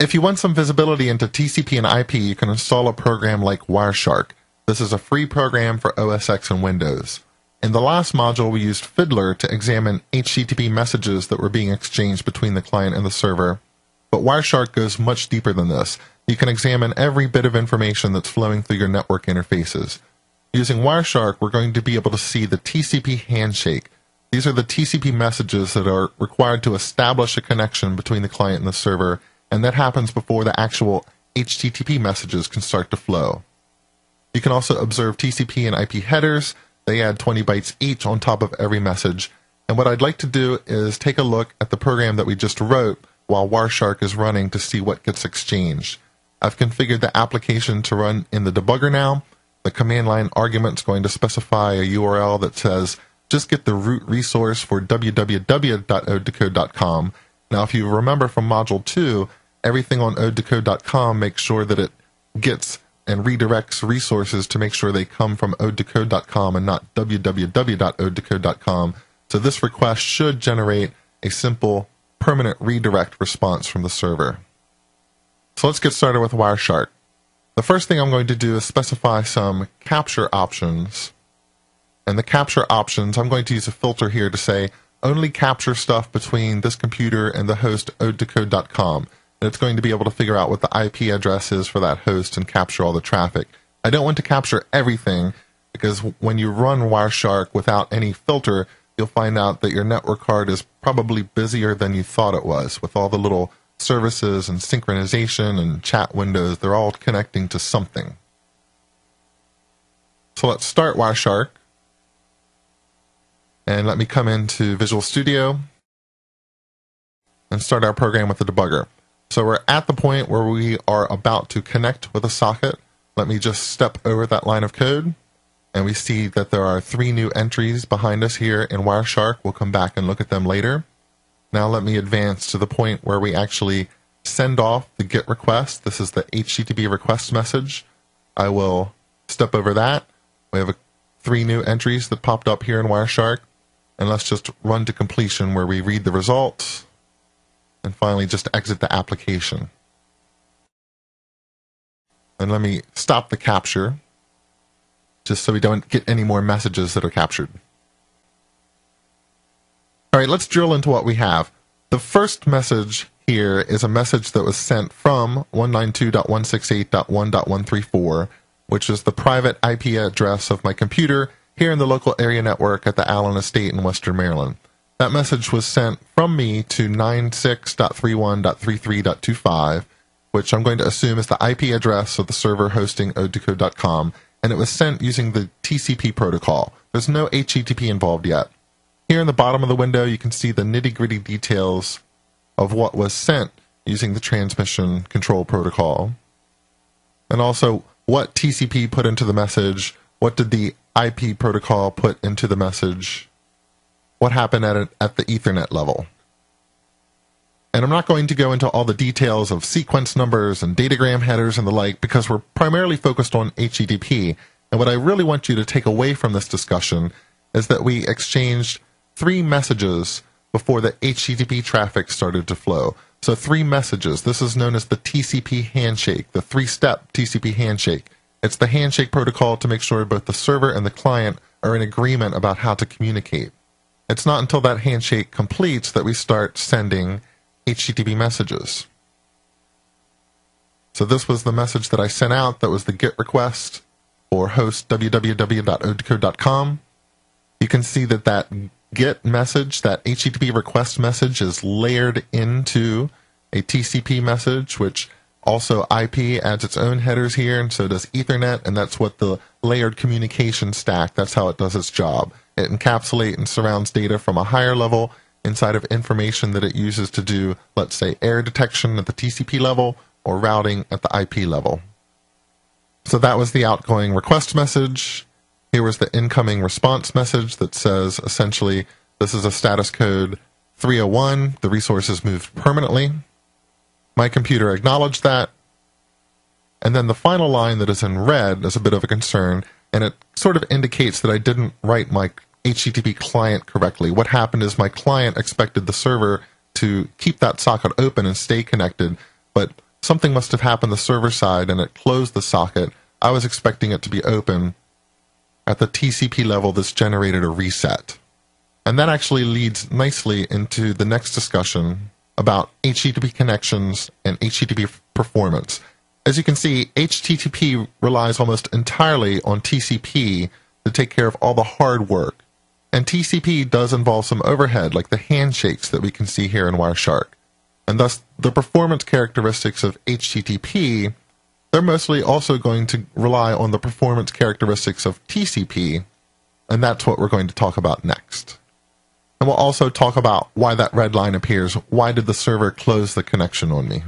If you want some visibility into TCP and IP, you can install a program like Wireshark. This is a free program for OS X and Windows. In the last module, we used Fiddler to examine HTTP messages that were being exchanged between the client and the server. But Wireshark goes much deeper than this. You can examine every bit of information that's flowing through your network interfaces. Using Wireshark, we're going to be able to see the TCP handshake. These are the TCP messages that are required to establish a connection between the client and the server, and that happens before the actual HTTP messages can start to flow. You can also observe TCP and IP headers, they add 20 bytes each on top of every message. And what I'd like to do is take a look at the program that we just wrote while Wireshark is running to see what gets exchanged. I've configured the application to run in the debugger now. The command line argument is going to specify a URL that says just get the root resource for www.odetocode.com. Now, if you remember from Module 2, everything on odetocode.com makes sure that it gets and redirects resources to make sure they come from odetocode.com and not www.odetocode.com. So this request should generate a simple permanent redirect response from the server. So let's get started with Wireshark. The first thing I'm going to do is specify some capture options. And the capture options, I'm going to use a filter here to say only capture stuff between this computer and the host odetocode.com it's going to be able to figure out what the IP address is for that host and capture all the traffic. I don't want to capture everything because when you run Wireshark without any filter, you'll find out that your network card is probably busier than you thought it was with all the little services and synchronization and chat windows. They're all connecting to something. So let's start Wireshark. And let me come into Visual Studio and start our program with the debugger. So we're at the point where we are about to connect with a socket. Let me just step over that line of code. And we see that there are three new entries behind us here in Wireshark. We'll come back and look at them later. Now let me advance to the point where we actually send off the GET request. This is the HTTP request message. I will step over that. We have a, three new entries that popped up here in Wireshark. And let's just run to completion where we read the results and finally just exit the application. And let me stop the capture just so we don't get any more messages that are captured. All right, let's drill into what we have. The first message here is a message that was sent from 192.168.1.134, which is the private IP address of my computer here in the local area network at the Allen Estate in Western Maryland. That message was sent from me to 96.31.33.25, which I'm going to assume is the IP address of the server hosting odetocode.com, and it was sent using the TCP protocol. There's no HTTP involved yet. Here in the bottom of the window, you can see the nitty gritty details of what was sent using the transmission control protocol. And also what TCP put into the message, what did the IP protocol put into the message, what happened at, at the Ethernet level. And I'm not going to go into all the details of sequence numbers and datagram headers and the like because we're primarily focused on HTTP. And what I really want you to take away from this discussion is that we exchanged three messages before the HTTP traffic started to flow. So, three messages. This is known as the TCP handshake, the three step TCP handshake. It's the handshake protocol to make sure both the server and the client are in agreement about how to communicate. It's not until that handshake completes that we start sending HTTP messages. So this was the message that I sent out that was the GET request for host www.odetocode.com. You can see that that GET message, that HTTP request message is layered into a TCP message, which also IP adds its own headers here, and so does Ethernet, and that's what the layered communication stack, that's how it does its job. It encapsulates and surrounds data from a higher level inside of information that it uses to do, let's say, error detection at the TCP level or routing at the IP level. So that was the outgoing request message. Here was the incoming response message that says essentially, this is a status code 301. The resource is moved permanently. My computer acknowledged that. And then the final line that is in red is a bit of a concern, and it sort of indicates that I didn't write my HTTP client correctly. What happened is my client expected the server to keep that socket open and stay connected, but something must have happened the server side and it closed the socket. I was expecting it to be open. At the TCP level, this generated a reset. And that actually leads nicely into the next discussion about HTTP connections and HTTP performance. As you can see, HTTP relies almost entirely on TCP to take care of all the hard work. And TCP does involve some overhead, like the handshakes that we can see here in Wireshark. And thus, the performance characteristics of HTTP, they're mostly also going to rely on the performance characteristics of TCP, and that's what we're going to talk about next. And we'll also talk about why that red line appears. Why did the server close the connection on me?